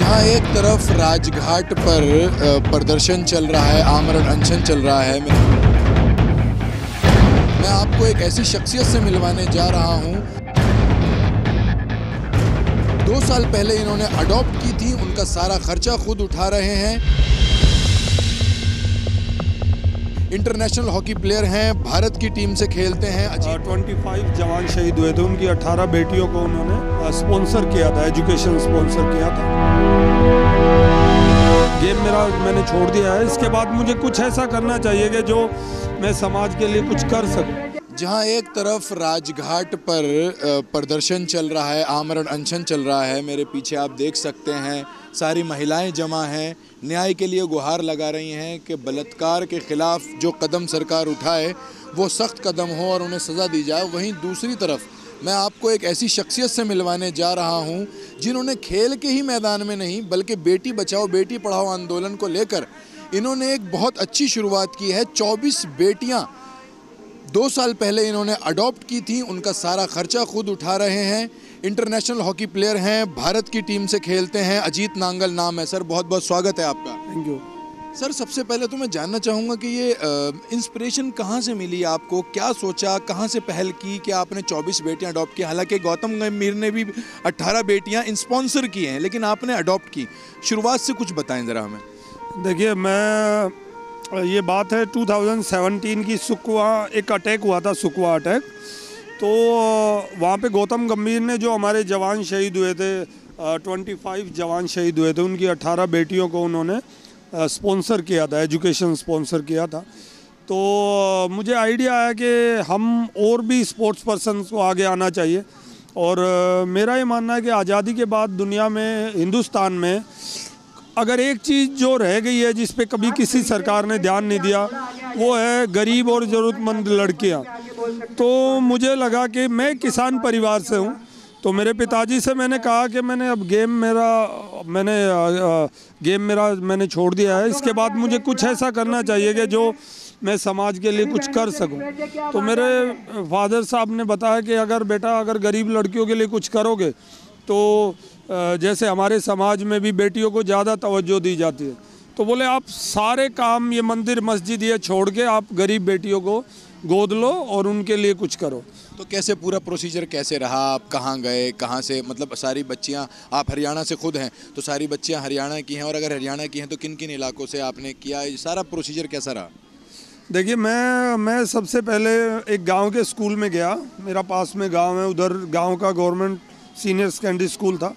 जहाँ एक तरफ़ राजघाट पर प्रदर्शन चल रहा है, आमरण अनशन चल रहा है। मैं मैं आपको एक ऐसी शख्सियत से मिलवाने जा रहा हूँ। दो साल पहले इन्होंने अडॉप्ट की थी, उनका सारा खर्चा खुद उठा रहे हैं। इंटरनेशनल हॉकी प्लेयर हैं भारत की टीम से खेलते हैं ट्वेंटी फाइव जवान शहीद हुए थे उनकी अठारह बेटियों को उन्होंने स्पॉन्सर किया था एजुकेशन स्पॉन्सर किया था। गेम मेरा मैंने छोड़ दिया है इसके बाद मुझे कुछ ऐसा करना चाहिए कि जो मैं समाज के लिए कुछ कर सकूँ। जहाँ एक तरफ़ राजघाट पर प्रदर्शन चल रहा है आमरण अनशन चल रहा है मेरे पीछे आप देख सकते हैं सारी महिलाएँ जमा हैं। न्याय के लिए गुहार लगा रही हैं कि बलात्कार के खिलाफ जो कदम सरकार उठाए, वो सख्त कदम हो और उन्हें सज़ा दी जाए। वहीं दूसरी तरफ़, मैं आपको एक ऐसी शख्सियत से मिलवाने जा रहा हूँ, जिन्होंने खेल के ही मैदान में नहीं, बल्कि बेटी बचाओ, बेटी पढ़ाओ आंदोलन को लेकर इन्होंने एक बहुत अच्छी शुरुआत की है। 24 बेटियाँ दो साल पहले इन्होंने अडॉप्ट की थी, उनका सारा खर्चा खुद उठा रहे हैं। इंटरनेशनल हॉकी प्लेयर हैं भारत की टीम से खेलते हैं। अजीत नांगल नाम है सर बहुत बहुत स्वागत है आपका। थैंक यू सर सबसे पहले तो मैं जानना चाहूँगा कि ये इंस्पिरेशन कहाँ से मिली आपको? क्या सोचा कहाँ से पहल की? कि आपने 24 बेटियाँ अडॉप्ट की? हालाँकि गौतम गंभीर ने भी 18 बेटियाँ स्पॉन्सर की हैं लेकिन आपने अडॉप्ट की। शुरुआत से कुछ बताएँ ज़रा हमें। देखिए मैं ये बात है 2017 की सुकवा एक अटैक हुआ था सुकवा अटैक तो वहाँ पे गौतम गंभीर ने जो हमारे जवान शहीद हुए थे ट्वेंटी फाइव जवान शहीद हुए थे, उनकी अठारह बेटियों को उन्होंने स्पॉन्सर किया था एजुकेशन स्पॉन्सर किया था। तो मुझे आइडिया आया कि हम और भी स्पोर्ट्स पर्सन को आगे आना चाहिए। और मेरा ये मानना है कि आज़ादी के बाद दुनिया में, हिंदुस्तान में, अगर एक चीज़ जो रह गई है, जिस पे कभी किसी सरकार ने ध्यान नहीं दिया, वो है गरीब और ज़रूरतमंद लड़कियाँ। तो मुझे लगा कि मैं किसान परिवार से हूँ। तो मेरे पिताजी से मैंने कहा कि मैंने अब गेम मेरा, मैंने गेम मेरा मैंने छोड़ दिया है। इसके बाद मुझे कुछ ऐसा करना चाहिए कि जो मैं समाज के लिए कुछ कर सकूँ। तो मेरे फादर साहब ने बताया कि अगर बेटा, अगर गरीब लड़कियों के लिए कुछ करोगे तो जैसे हमारे समाज में भी बेटियों को ज़्यादा तवज्जो दी जाती है। तो बोले, आप सारे काम ये मंदिर, मस्जिद ये छोड़ के आप गरीब बेटियों को गोद लो और उनके लिए कुछ करो। तो कैसे पूरा प्रोसीजर कैसे रहा? आप कहाँ गए? कहाँ से? मतलब सारी बच्चियाँ आप हरियाणा से खुद हैं तो सारी बच्चियाँ हरियाणा की हैं और अगर हरियाणा की हैं तो किन किन इलाकों से आपने किया? सारा प्रोसीजर कैसा रहा? देखिए मैं मैं सबसे पहले एक गाँव के स्कूल में गया। मेरा पास में गाँव है उधर गाँव का गवर्नमेंट सीनियर सेकेंडरी स्कूल था।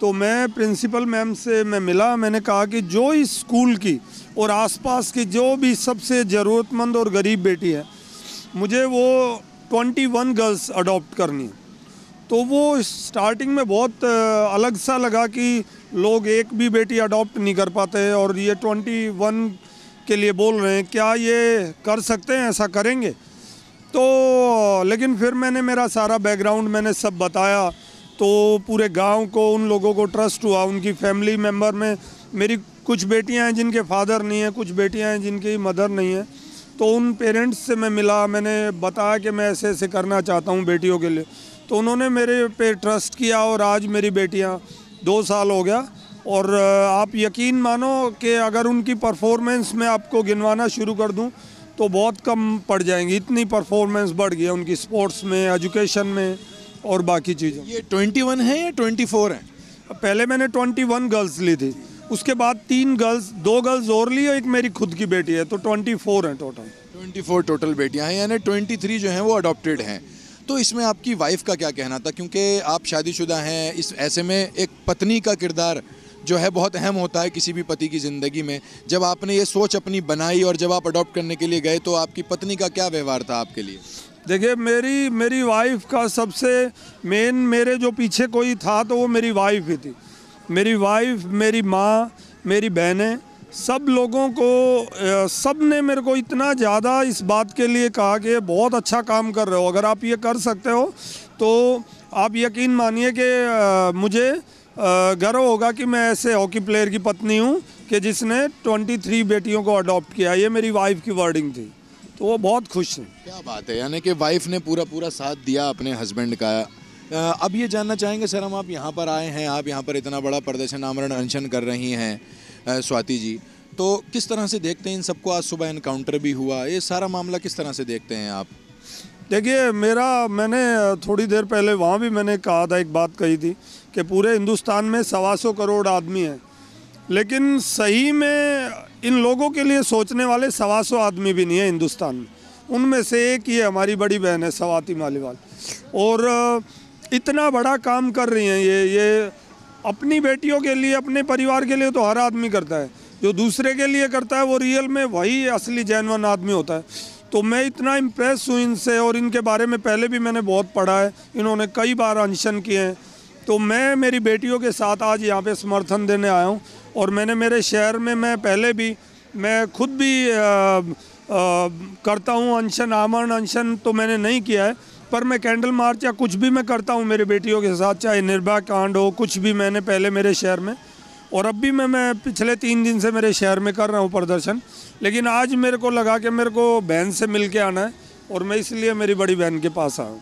तो मैं प्रिंसिपल मैम से मैं मिला। मैंने कहा कि जो इस स्कूल की और आसपास की जो भी सबसे ज़रूरतमंद और गरीब बेटी है मुझे वो 21 गर्ल्स अडॉप्ट करनी। तो वो स्टार्टिंग में बहुत अलग सा लगा कि लोग एक भी बेटी अडॉप्ट नहीं कर पाते और ये 21 के लिए बोल रहे हैं, क्या ये कर सकते हैं? ऐसा करेंगे? तो लेकिन फिर मैंने मेरा सारा बैकग्राउंड मैंने सब बताया। तो पूरे गाँव को, उन लोगों को ट्रस्ट हुआ, उनकी फैमिली मेंबर में मेरी कुछ बेटियाँ हैं जिनके फादर नहीं हैं, कुछ बेटियाँ हैं जिनकी मदर नहीं है। तो उन पेरेंट्स से मैं मिला मैंने बताया कि मैं ऐसे ऐसे करना चाहता हूँ बेटियों के लिए। तो उन्होंने मेरे पे ट्रस्ट किया और आज मेरी बेटियाँ दो साल हो गया। और आप यकीन मानो कि अगर उनकी परफॉर्मेंस मैं आपको गिनवाना शुरू कर दूँ तो बहुत कम पड़ जाएँगी। इतनी परफॉर्मेंस बढ़ गई है उनकी स्पोर्ट्स में एजुकेशन में और बाकी चीज़ों ये 21 है या 24 है? पहले मैंने 21 गर्ल्स ली थी। उसके बाद तीन गर्ल्स दो गर्ल्स और ली और एक मेरी खुद की बेटी है तो 24 हैं टोटल 24 टोटल बेटियाँ हैं यानी 23 जो हैं वो अडॉप्टेड हैं। तो इसमें आपकी वाइफ का क्या कहना था? क्योंकि आप शादीशुदा हैं इस ऐसे में एक पत्नी का किरदार जो है बहुत अहम होता है किसी भी पति की ज़िंदगी में। जब आपने ये सोच अपनी बनाई और जब आप अडॉप्ट करने के लिए गए तो आपकी पत्नी का क्या व्यवहार था आपके लिए? देखिए मेरी मेरी वाइफ का सबसे मेन मेरे जो पीछे कोई था तो वो मेरी वाइफ ही थी। मेरी वाइफ मेरी माँ, मेरी बहनें, सब लोगों को सबने मेरे को इतना ज़्यादा इस बात के लिए कहा कि बहुत अच्छा काम कर रहे हो। अगर आप ये कर सकते हो तो आप यकीन मानिए कि मुझे गर्व होगा कि मैं ऐसे हॉकी प्लेयर की पत्नी हूँ कि जिसने 23 बेटियों को अडॉप्ट किया। ये मेरी वाइफ की वर्डिंग थी। तो वो बहुत खुश हैं। क्या बात है? यानी कि वाइफ ने पूरा पूरा साथ दिया अपने हस्बैंड का। अब ये जानना चाहेंगे, सर, हम आप यहाँ पर आए हैं, आप यहाँ पर इतना बड़ा प्रदर्शन, आमरण, अनशन कर रही हैं स्वाति जी। तो किस तरह से देखते हैं इन सबको? आज सुबह इनकाउंटर भी हुआ, ये सारा मामला किस तरह से देखते हैं आप? देखिए, मेरा, मैंने थोड़ी देर पहले वहाँ भी मैंने कहा था एक बात कही थी कि पूरे हिंदुस्तान में सवा सौ करोड़ आदमी हैं। लेकिन सही में इन लोगों के लिए सोचने वाले सवा सौ आदमी भी नहीं है हिंदुस्तान में। उनमें से एक ये हमारी बड़ी बहन है, सवाती मालीवाल। और इतना बड़ा काम कर रही हैं ये ये अपनी बेटियों के लिए अपने परिवार के लिए तो हर आदमी करता है। जो दूसरे के लिए करता है वो रियल में वही असली जैनवन आदमी होता है। तो मैं इतना इम्प्रेस हूँ इनसे और इनके बारे में पहले भी मैंने बहुत पढ़ा है। इन्होंने कई बार अनशन किए हैं। तो मैं मेरी बेटियों के साथ आज यहाँ पे समर्थन देने आया हूँ और मैंने मेरे शहर में मैं पहले भी मैं खुद भी अ, अ, करता हूँ अनशन आमरण अनशन तो मैंने नहीं किया है। पर मैं कैंडल मार्च या कुछ भी मैं करता हूँ मेरे बेटियों के साथ, चाहे निर्भया कांड हो, कुछ भी मैंने पहले मेरे शहर में, और अब भी मैं मैं पिछले तीन दिन से मेरे शहर में कर रहा हूँ प्रदर्शन। लेकिन आज मेरे को लगा कि मेरे को बहन से मिल के आना है, और मैं इसलिए मेरी बड़ी बहन के पास आऊँ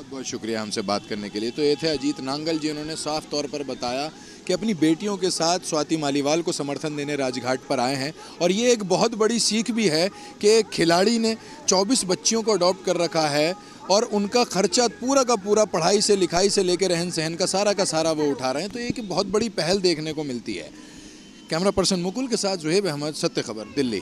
बहुत बहुत शुक्रिया हमसे बात करने के लिए। तो ये थे अजीत नांगल जी, उन्होंने साफ़ तौर पर बताया कि अपनी बेटियों के साथ स्वाति मालीवाल को समर्थन देने राजघाट पर आए हैं। और ये एक बहुत बड़ी सीख भी है कि खिलाड़ी ने 24 बच्चियों को अडॉप्ट कर रखा है और उनका खर्चा पूरा का पूरा पढ़ाई से, लिखाई से लेकर रहन सहन का सारा का सारा वो उठा रहे हैं। तो ये एक बहुत बड़ी पहल देखने को मिलती है। कैमरा पर्सन मुकुल के साथ जुहेब अहमद, सत्य खबर, दिल्ली।